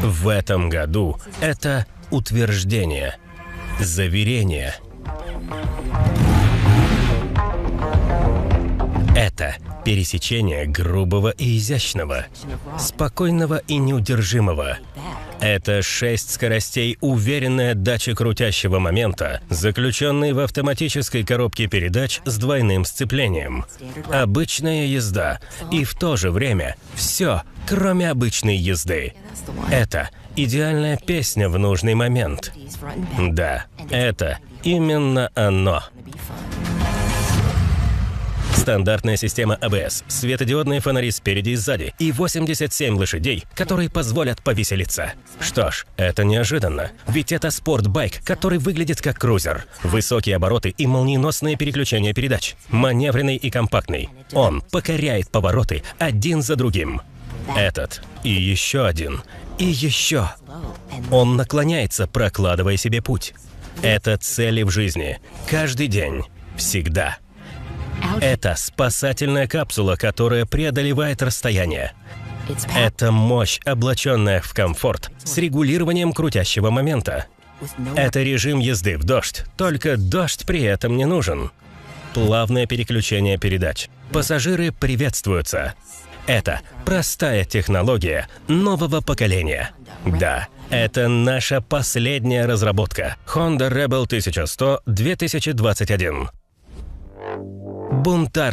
В этом году это утверждение, заверение. Это пересечение грубого и изящного, спокойного и неудержимого. Это шесть скоростей уверенная дача крутящего момента, заключенный в автоматической коробке передач с двойным сцеплением. Обычная езда и в то же время все, кроме обычной езды. Это идеальная песня в нужный момент. Да, это именно оно. Стандартная система АБС, светодиодные фонари спереди и сзади и 87 лошадей, которые позволят повеселиться. Что ж, это неожиданно, ведь это спортбайк, который выглядит как крузер. Высокие обороты и молниеносное переключение передач. Маневренный и компактный. Он покоряет повороты один за другим. Этот и еще один. И еще. Он наклоняется, прокладывая себе путь. Это цели в жизни. Каждый день. Всегда. Это спасательная капсула, которая преодолевает расстояние. Это мощь, облаченная в комфорт, с регулированием крутящего момента. Это режим езды в дождь, только дождь при этом не нужен. Плавное переключение передач. Пассажиры приветствуются. Это простая технология нового поколения. Да, это наша последняя разработка. Honda Rebel 1100 2021. Бунтарь.